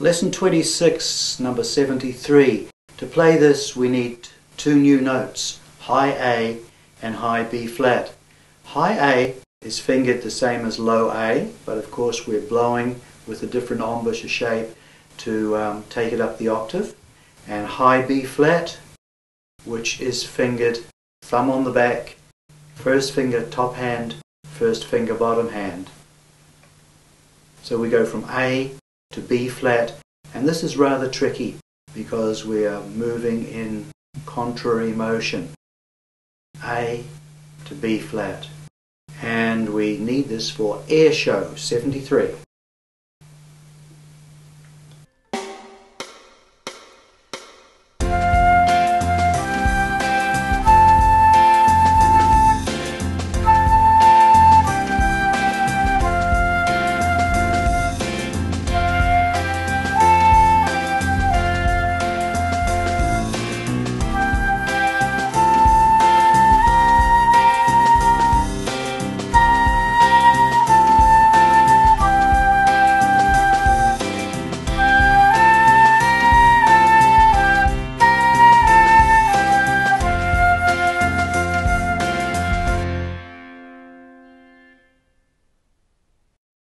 Lesson 26, number 73. To play this we need two new notes, high A and high B flat. High A is fingered the same as low A, but of course we're blowing with a different embouchure shape to um, take it up the octave. And high B flat, which is fingered thumb on the back, first finger top hand, first finger bottom hand. So we go from A to B flat, and this is rather tricky because we are moving in contrary motion. A to B flat. And we need this for Air Show 73.